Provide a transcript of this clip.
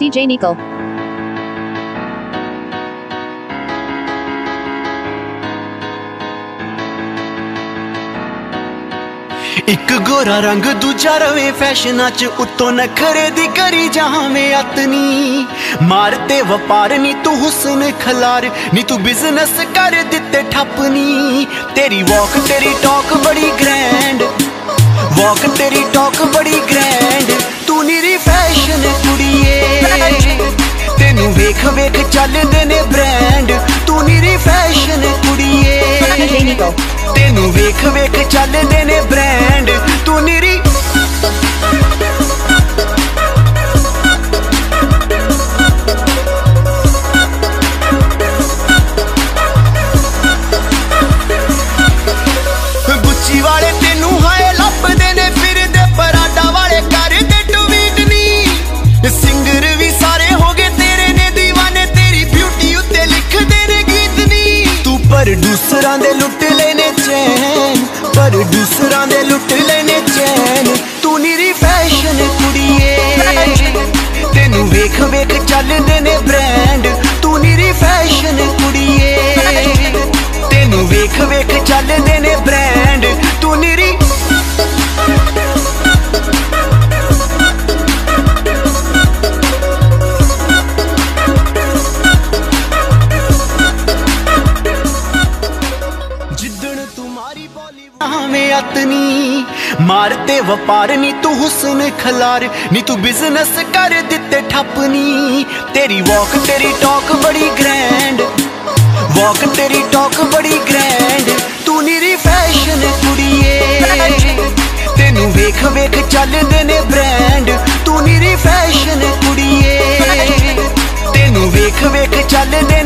DJ Nico. ਇੱਕ ਗੋਰਾ ਰੰਗ ਦੂਜਾ ਰਵੇ, ਫੈਸ਼ਨਾਂ 'ਚ ਉੱਤੋਂ ਨਖਰੇ ਦੀ ਕਰੀ ਜਾਵੇਂ ਅਤਨੀ ਮਾਰ ਤੇ ਵਪਾਰ ਨੀ ਤੂੰ ਹੁਸਨ ਖਲਾਰ, ਨੀ ਤੂੰ ਬਿਜ਼ਨਸ ਕਰ ਦਿੱਤੇ ਠੱਪਨੀ। ਤੇਰੀ ਵਾਕ ਤੇਰੀ ਟਾਕ ਬੜੀ ਗ੍ਰੈਂਡ ਵਾਕ ਤੇਰੀ ਟਾਕ ਬੜੀ ਵੇਖ ਵੇਖ ਚੱਲਦੇ ਨੇ ਬ੍ਰਾਂਡ ਤੂੰ ਨੀਰੀ ਫੈਸ਼ਨ ਕੁੜੀਏ. ਤੈਨੂੰ ਵੇਖ ਵੇਖ ਤੂੰ ਦੇ ਲੁੱਟ ਲੈਨੇ ਚੈਨ, ਪਰ ਦੂਸਰਾਂ ਦੇ ਲੁੱਟ ਲੈਨੇ ਚੈਨ। ਤੂੰ ਨੀਰੀ ਫੈਸ਼ਨ ਕੁੜੀਏ, ਤੈਨੂੰ ਵੇਖ ਵੇਖ ਚੱਲਦੇ ਨੇ ਬ੍ਰਾਂਡ ਜਿੱਦਣ ਤੁਮਾਰੀ ਬਾਲੀਵੁੱਡ ਆਵੇਂ ਅਤਨੀ ਮਾਰ ਤੇ ਵਪਾਰ ਨੀ ਤੂੰ ਹੁਸਨ ਖਲਾਰ ਨੀ ਤੂੰ ਬਿਜ਼ਨਸ ਕਰ ਦਿੱਤੇ ਠੱਪਨੀ ਤੇਰੀ ਵਾਕ ਤੇਰੀ ਟਾਕ ਬੜੀ ਗ੍ਰੈਂਡ ਵਾਕ ਤੇਰੀ ਟਾਕ ਬੜੀ ਗ੍ਰੈਂਡ ਤੂੰ ਨੀਰੀ ਫੈਸ਼ਨ ਕੁੜੀਏ ਤੈਨੂੰ ਵੇਖ ਵੇਖ ਚੱਲਦੇ ਨੇ ਬ੍ਰਾਂਡ ਤੂੰ ਨੀਰੀ ਫੈਸ਼ਨ ਕੁੜੀਏ ਤੈਨੂੰ ਵੇਖ ਵੇਖ ਚੱਲਦੇ